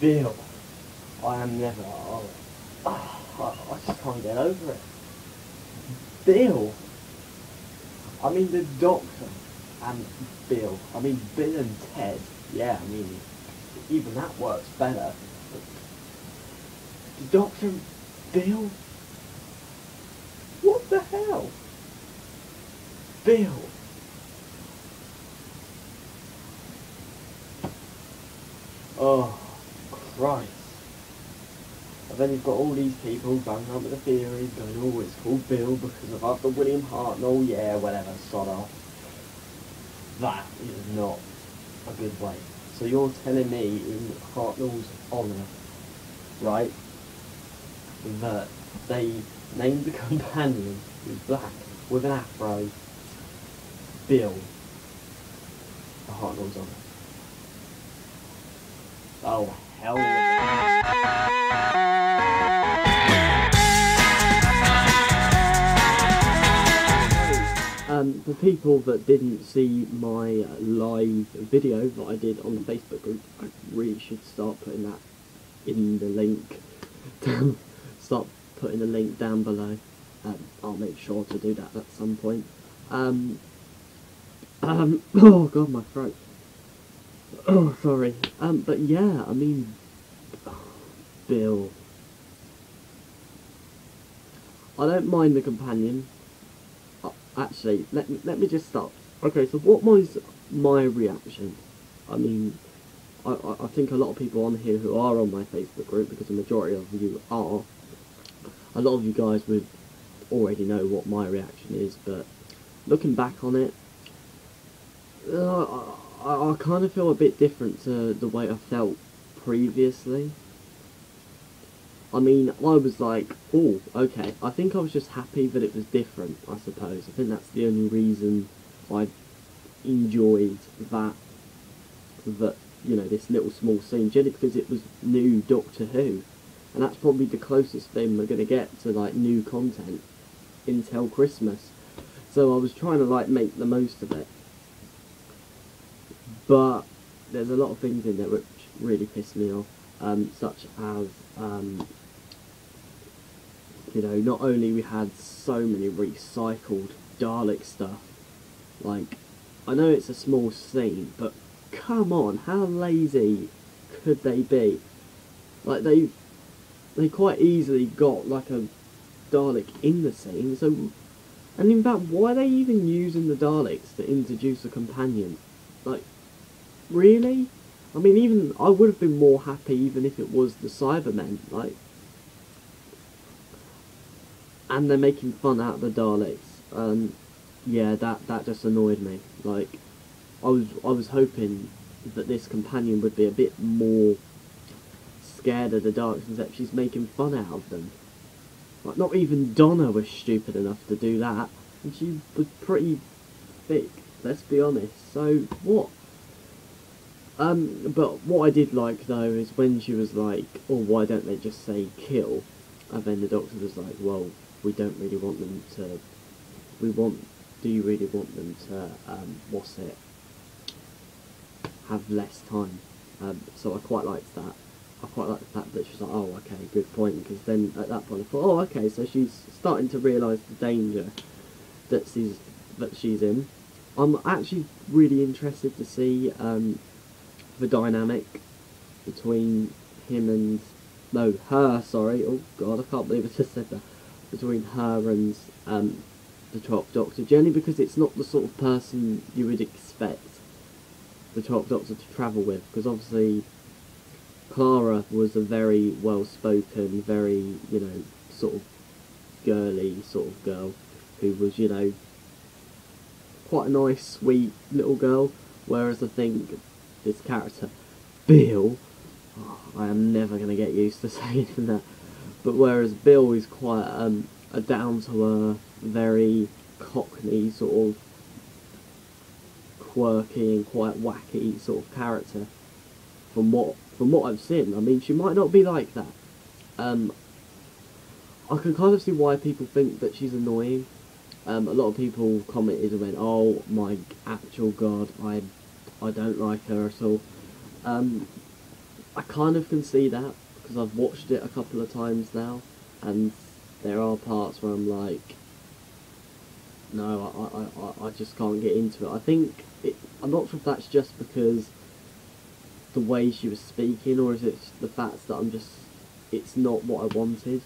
Bill. I am never. Oh, ah, I, just can't get over it. Bill. I mean the doctor and Bill. I mean Bill and Ted. Yeah, I mean even that works better. The doctor Bill. What the hell? Bill. Oh, Christ. And then you've got all these people banging up with the theory, going, oh, it's called Bill because of after William Hartnell, oh, yeah, whatever, sod off. That is not a good way. So you're telling me in Hartnell's honour, right, that they named the companion who's black with an afro Bill Hartnell's honour. Oh, hell. Um, for people that didn't see my live video that I did on the Facebook group, I really should start putting that in the link. Down, start putting the link down below. Um, I'll make sure to do that at some point. Um, um, oh god, my throat. Oh, sorry. Um, but yeah, I mean, Bill. I don't mind the companion. Uh, actually, let me, let me just stop. Okay, so what was my reaction? I mean, I, I, I think a lot of people on here who are on my Facebook group, because the majority of you are, a lot of you guys would already know what my reaction is, but looking back on it, uh, I, I kind of feel a bit different to the way I felt previously. I mean, I was like, oh, okay. I think I was just happy that it was different, I suppose. I think that's the only reason I enjoyed that, that, you know, this little small scene, generally because it was new Doctor Who. And that's probably the closest thing we're going to get to, like, new content until Christmas. So I was trying to, like, make the most of it. But there's a lot of things in there which really piss me off, um, such as, um, you know, not only we had so many recycled Dalek stuff, like, I know it's a small scene, but come on, how lazy could they be? Like, they, they quite easily got, like, a Dalek in the scene, so, and in fact, why are they even using the Daleks to introduce a companion? Like, really? I mean, even I would have been more happy even if it was the Cybermen, like. And they're making fun out of the Daleks. Um, yeah, that that just annoyed me. Like, I was I was hoping that this companion would be a bit more scared of the Daleks, except she's making fun out of them. Like, not even Donna was stupid enough to do that, and she was pretty thick. Let's be honest. So what? Um, but what I did like though is when she was like, "Oh, why don't they just say kill?" And then the doctor was like, "Well, we don't really want them to. We want. Do you really want them to? Um, what's it? Have less time." Um, so I quite liked that. I quite liked the fact that she's like, "Oh, okay, good point." Because then at that point I thought, "Oh, okay, so she's starting to realise the danger that she's that she's in." I'm actually really interested to see. Um, the dynamic between him and no her sorry. Oh god I can't believe I just said that. Between her and um, the Top Doctor generally because it's not the sort of person you would expect the Top Doctor to travel with because obviously Clara was a very well spoken very you know sort of girly sort of girl who was you know quite a nice sweet little girl. Whereas I think this character, Bill. Oh, I am never going to get used to saying that. But whereas Bill is quite um, a down to earth, very cockney, sort of quirky and quite wacky sort of character. From what from what I've seen, I mean, she might not be like that. Um, I can kind of see why people think that she's annoying. Um, a lot of people commented and went, "Oh my actual god, I I don't like her at all. Um, I kind of can see that because I've watched it a couple of times now, and there are parts where I'm like, no, I, I, I, I just can't get into it. I think it, I'm not sure if that's just because the way she was speaking, or is it the fact that I'm just, it's not what I wanted.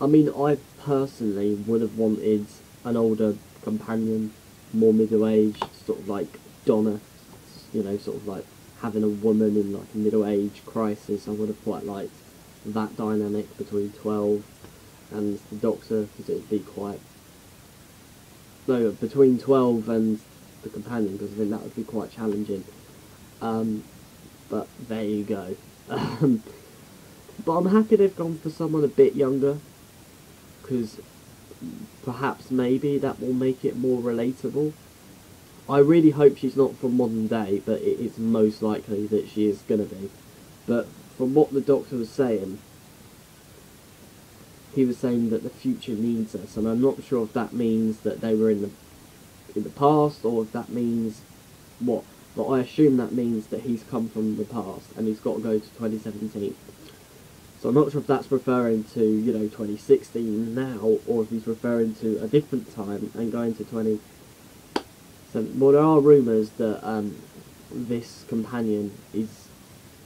I mean, I personally would have wanted an older companion, more middle-aged, sort of like Donna, you know, sort of like having a woman in like middle-age crisis. I would have quite liked that dynamic between 12 and the Doctor, because it would be quite no, between 12 and the companion, because I think that would be quite challenging. Um, but there you go. Um, but I'm happy they've gone for someone a bit younger, because perhaps maybe that will make it more relatable. I really hope she's not from modern day, but it is most likely that she is going to be. But from what the doctor was saying, he was saying that the future needs us, and I'm not sure if that means that they were in the in the past or if that means what. But I assume that means that he's come from the past and he's got to go to 2017. So I'm not sure if that's referring to you know 2016 now or if he's referring to a different time and going to 20. So, well, there are rumours that um, this companion is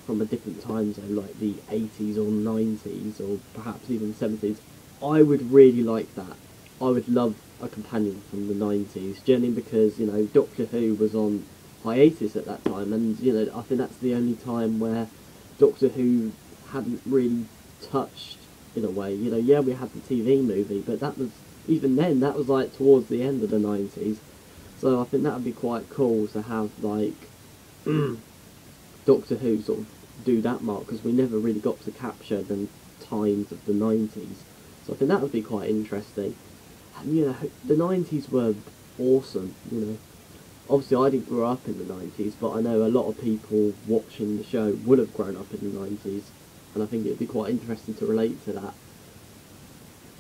from a different time zone, like the 80s or 90s or perhaps even 70s. I would really like that. I would love a companion from the 90s, generally because, you know, Doctor Who was on hiatus at that time, and, you know, I think that's the only time where Doctor Who hadn't really touched, in a way. You know, yeah, we had the TV movie, but that was, even then, that was like towards the end of the 90s. So I think that would be quite cool to have, like, Doctor Who sort of do that mark because we never really got to capture the times of the 90s. So I think that would be quite interesting. And you know, the 90s were awesome, you know. Obviously I didn't grow up in the 90s, but I know a lot of people watching the show would have grown up in the 90s. And I think it would be quite interesting to relate to that.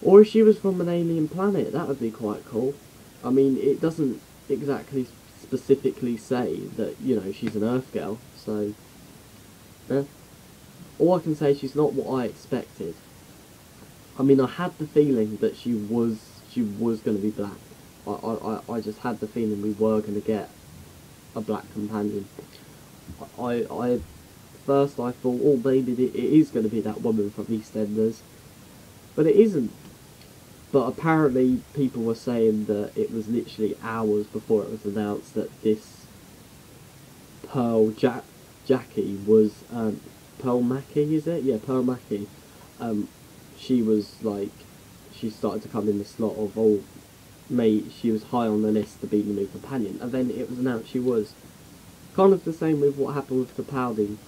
Or if she was from an alien planet, that would be quite cool. I mean, it doesn't exactly specifically say that, you know, she's an Earth girl, so yeah. All I can say is she's not what I expected. I mean, I had the feeling that she was she was going to be black. I, I, I just had the feeling we were going to get a black companion. I, I first I thought, oh, maybe it is going to be that woman from EastEnders, but it isn't. But apparently, people were saying that it was literally hours before it was announced that this Pearl Jack Jackie was um, Pearl Mackie, is it? Yeah, Pearl Mackie. Um, she was like, she started to come in the slot of oh, mate. She was high on the list to be the new companion, and then it was announced she was. Kind of the same with what happened with Capaldi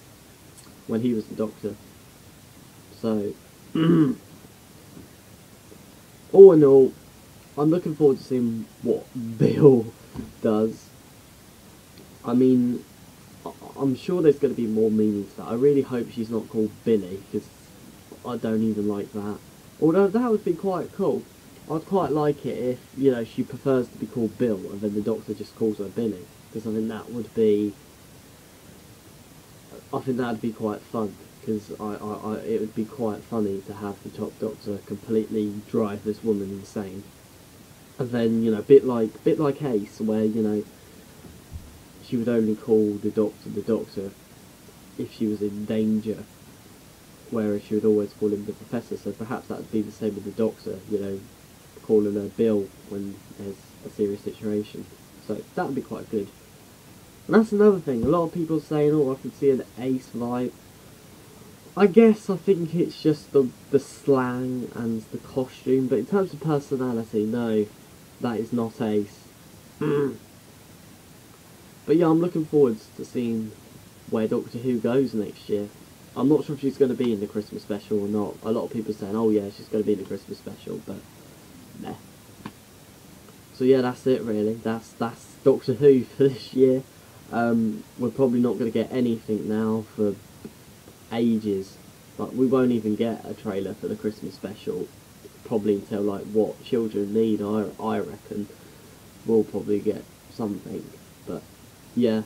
when he was the Doctor. So, all in all, I'm looking forward to seeing what Bill does. I mean, I'm sure there's going to be more meaning to that. I really hope she's not called Billy, because I don't even like that. Although that would be quite cool. I'd quite like it if, you know, she prefers to be called Bill, and then the Doctor just calls her Billy. Because I think that would be... I think that would be quite fun. Because I, I, I, it would be quite funny to have the Top Doctor completely drive this woman insane. And then, you know, bit like, bit like Ace, where, you know, she would only call the doctor the doctor if she was in danger, whereas she would always call him the professor. So perhaps that would be the same with the doctor, you know, calling her Bill when there's a serious situation. So that would be quite good. And that's another thing. A lot of people saying, "Oh, I can see an Ace vibe." I guess I think it's just the the slang and the costume, but in terms of personality, no, that is not Ace. But yeah, I'm looking forward to seeing where Doctor Who goes next year. I'm not sure if she's going to be in the Christmas special or not. A lot of people saying, oh yeah, she's going to be in the Christmas special, but nah. So yeah, that's it really. That's that's Doctor Who for this year. Um, we're probably not going to get anything now for ages. Like we won't even get a trailer for the Christmas special. Probably until like what children need. I I reckon we'll probably get something, but yeah,